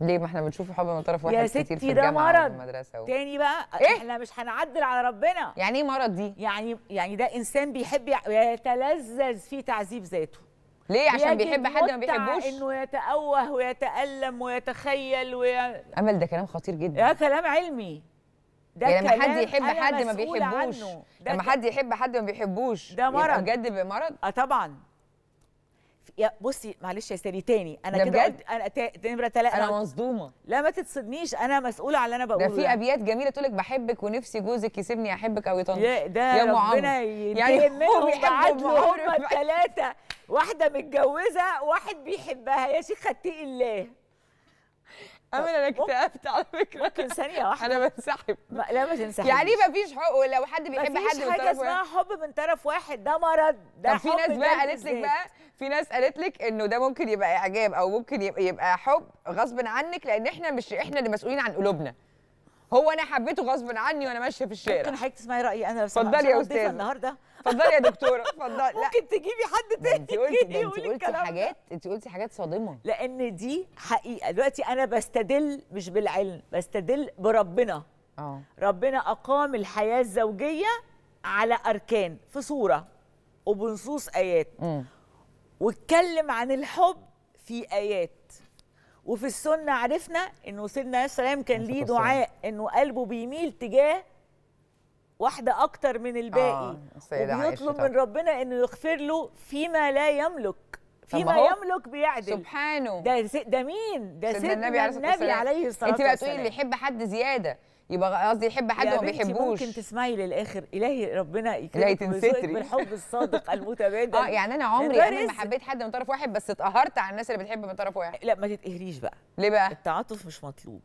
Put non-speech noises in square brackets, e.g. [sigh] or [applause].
ليه ما إحنا بنشوف حب من طرف واحد يا كتير ستي في ده مرض. والمدرسة و... تاني بقى إيه؟ إحنا مش هنعدل على ربنا. يعني إيه مرض دي؟ يعني يعني ده انسان بيحب يتلذذ في تعذيب ذاته. ليه؟ عشان بيحب حد ما بيحبوش؟ انه يتأوه ويتألم ويتخيل وي... أمل ده كلام خطير جدا. ده كلام علمي. ده يعني لما حد يحب حد ما بيحبوش لما حد يحب حد ما بيحبوش ده مرض. بجد بقى مرض؟ آه طبعا. يا بصي معلش يا ساري تاني. أنا ده كده؟ قلت أنا نمره ثلاثة أنا مصدومة. لا ما تتصدميش. أنا مسؤولة على اللي أنا بقوله ده. في أبيات جميلة تقول لك بحبك ونفسي جوزك يسيبني أحبك أو يطنش. يا ده يا ربنا يعني منهم هم. الثلاثه واحدة متجوزة واحد بيحبها. يا شيخ اتقي الله امل أنا اكتئبت على فكرة. ممكن ثانية واحدة. أنا بنسحب. لا ما تنسحبيش. يعني ما فيش حقوق لو حد بيحب مفيش حد من حاجة طرف اسمها حب من طرف واحد. ده مرض. ده طب في حب ناس بقى قالت لك. بقى في ناس قالت لك إنه ده ممكن يبقى إعجاب أو ممكن يبقى, يبقى حب غصب عنك لأن إحنا مش إحنا اللي مسؤولين عن قلوبنا. هو أنا حبيته غصب عني وأنا ماشية في الشارع. ممكن حضرتك تسمعي رأيي أنا سمحت. اتفضلي يا أستاذة. النهارده. اتفضلي يا دكتورة. [laughs] اتفضلي. ممكن تجيبي حد تاني انت قلتي انت قلتي. حاجات. انت قلتي حاجات صادمة. لأن دي حقيقة. دلوقتي أنا بستدل مش بالعلم بستدل بربنا. آه. ربنا أقام الحياة الزوجية على أركان في صورة وبنصوص آيات. واتكلم عن الحب في آيات. وفي السنة عرفنا إنه سيدنا السلام كان ليه دعاء إنه قلبه بيميل تجاه واحدة أكتر من الباقي. آه، وبيطلب. من ربنا إنه يغفر له فيما لا يملك. فيما يملك بيعدل. سبحانه. ده س- ده مين؟ ده سيدنا سيدنا النبي عليه الصلاة النبي والسلام. انت بقى تقولي اللي يحب حد زيادة. يبقى قصدي يحب حد ما بيحبوش ممكن تسمعي للآخر. إلهي ربنا يكرمك تنستري. بالحب الصادق [laughs] المتبادل. آه يعني أنا عمري ده عمري ما. حبيت حد من طرف واحد بس اتقهرت على الناس اللي بتحب من طرف واحد. لا ما تتقهريش بقى. ليه بقى؟ التعاطف مش مطلوب.